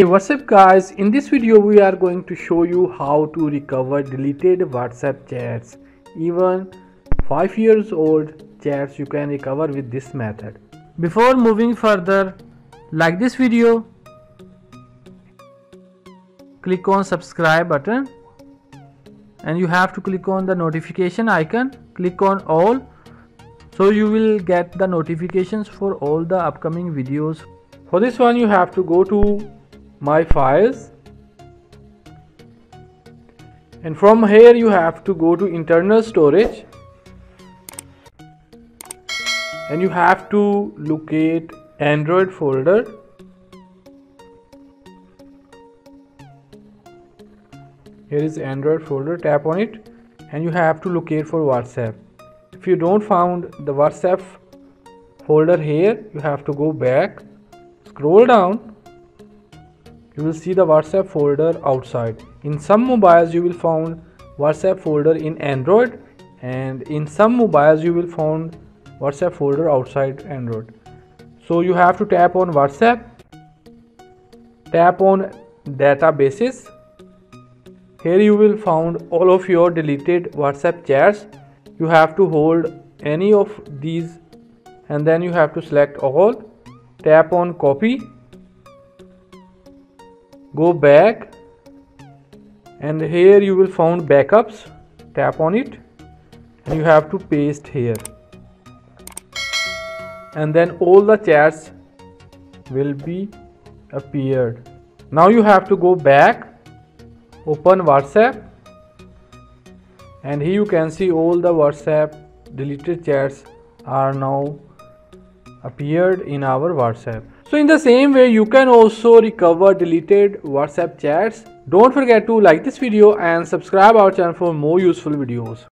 Hey what's up guys? In this video we are going to show you how to recover deleted whatsapp chats. Even 5 years old chats you can recover with this method. Before moving further like this video click on subscribe button. And you have to click on the notification icon. Click on all. So you will get the notifications for all the upcoming videos. For this one you have to go to my files. And from here you have to go to internal storage. And you have to locate android folder. Here is android folder tap on it. And you have to locate for whatsapp. If you don't found the whatsapp folder here you have to go back scroll down you will see the whatsapp folder outside. In some mobiles you will find whatsapp folder in android and in some mobiles you will find whatsapp folder outside android. So you have to tap on whatsapp tap on databases. Here you will find all of your deleted whatsapp chats. You have to hold any of these and then you have to select all. Tap on copy go back and here you will find backups. Tap on it and you have to paste here. And then all the chats will be appeared. Now you have to go back open whatsapp and here you can see all the whatsapp deleted chats are now appeared in our whatsapp so in the same way you can also recover deleted WhatsApp chats. Don't forget to like this video and subscribe our channel for more useful videos.